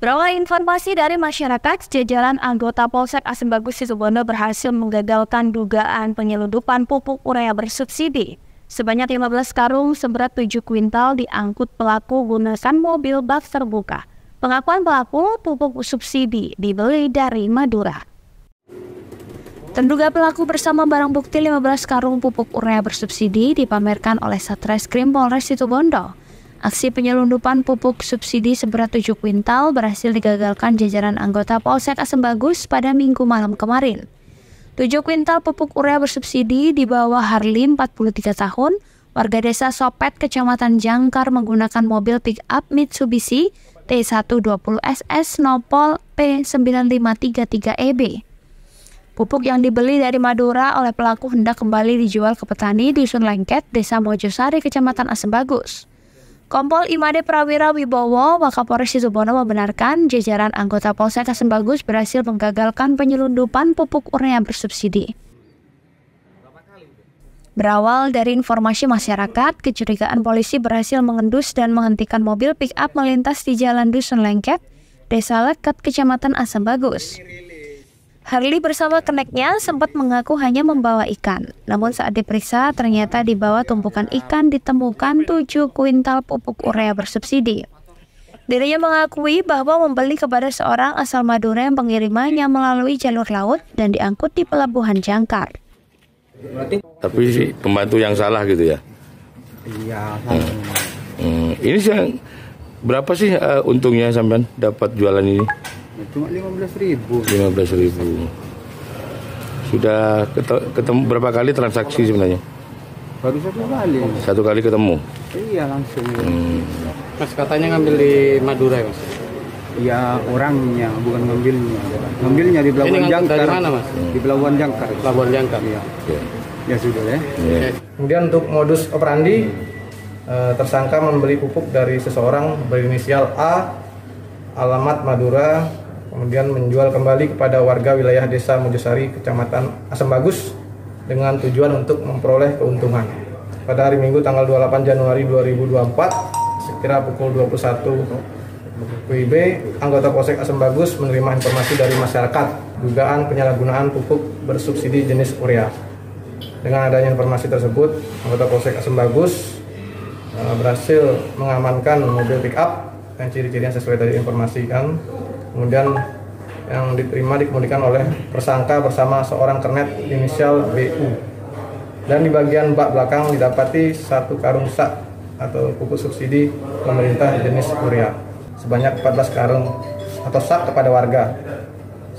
Berawal informasi dari masyarakat, jajaran anggota Polsek Asembagus Situbondo berhasil menggagalkan dugaan penyelundupan pupuk urea bersubsidi. Sebanyak 15 karung seberat 7 kuintal diangkut pelaku gunakan mobil bak terbuka. Pengakuan pelaku pupuk subsidi dibeli dari Madura. Terduga pelaku bersama barang bukti 15 karung pupuk urea bersubsidi dipamerkan oleh Satreskrim Polres Situbondo. Aksi penyelundupan pupuk subsidi seberat 7 kuintal berhasil digagalkan jajaran anggota Polsek Asembagus pada minggu malam kemarin. 7 kuintal pupuk urea bersubsidi dibawa Harlim 43 tahun, warga desa Sopet, Kecamatan Jangkar menggunakan mobil pick-up Mitsubishi T120SS Nopol P9533EB. Pupuk yang dibeli dari Madura oleh pelaku hendak kembali dijual ke petani di Dusun Lengket, Desa Mojosari, Kecamatan Asembagus. Kompol Imade Prawira Wibowo, Wakapolres Situbondo membenarkan jajaran anggota Polsek Kasembagus berhasil menggagalkan penyelundupan pupuk urea bersubsidi. Berawal dari informasi masyarakat, kecurigaan polisi berhasil mengendus dan menghentikan mobil pick-up melintas di Jalan Dusun Lengket, Desa Leket, Kecamatan Asembagus. Harley bersama keneknya sempat mengaku hanya membawa ikan. Namun saat diperiksa, ternyata di bawah tumpukan ikan ditemukan 7 kuintal pupuk urea bersubsidi. Dirinya mengakui bahwa membeli kepada seorang asal Madura yang pengirimannya melalui jalur laut dan diangkut di pelabuhan Jangkar. Tapi pembantu yang salah gitu ya? Iya. Hmm. Hmm. Ini sih berapa sih uh, untungnya sampean dapat jualan ini? Cuma lima belas ribu. Sudah ketemu berapa kali transaksi sebenarnya? Baru satu kali. Satu kali ketemu? Iya langsung. Hmm. Mas katanya ngambil di Madura ya mas? Iya orangnya bukan ngambilnya. Ngambilnya di Pelabuhan Jangkar. Dari mana mas? Di Pelabuhan Jangkar. Pelabuhan Jangkar. Iya. Ya. ya sudah ya. ya. Kemudian untuk modus operandi eh, tersangka membeli pupuk dari seseorang berinisial A alamat Madura kemudian menjual kembali kepada warga wilayah desa Mojosari, kecamatan Asembagus dengan tujuan untuk memperoleh keuntungan. Pada hari Minggu tanggal 28 Januari 2024, sekira pukul 21 WIB, anggota Polsek Asembagus menerima informasi dari masyarakat dugaan penyalahgunaan pupuk bersubsidi jenis urea. Dengan adanya informasi tersebut, anggota Polsek Asembagus eh, berhasil mengamankan mobil pick up yang ciri-cirinya sesuai dari informasi kan kemudian yang diterima dikemudikan oleh tersangka bersama seorang kernet inisial BU dan di bagian bak belakang didapati satu karung sak atau pupuk subsidi pemerintah jenis urea sebanyak 14 karung atau sak kepada warga.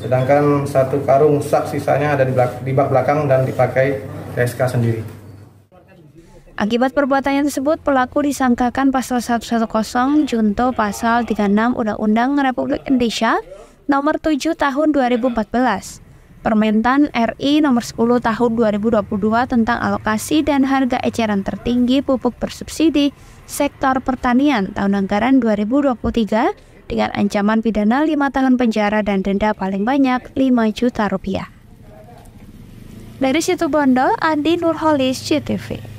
Sedangkan satu karung sak sisanya ada di bak belakang dan dipakai TSK sendiri. Akibat perbuatannya tersebut, pelaku disangkakan pasal 110 junto pasal 36 Undang-Undang Republik Indonesia nomor 7 tahun 2014. Permentan RI nomor 10 tahun 2022 tentang alokasi dan harga eceran tertinggi pupuk bersubsidi sektor pertanian tahun anggaran 2023 dengan ancaman pidana 5 tahun penjara dan denda paling banyak 5 juta rupiah. Dari situ Bondo, Andi Nurholis, CTV.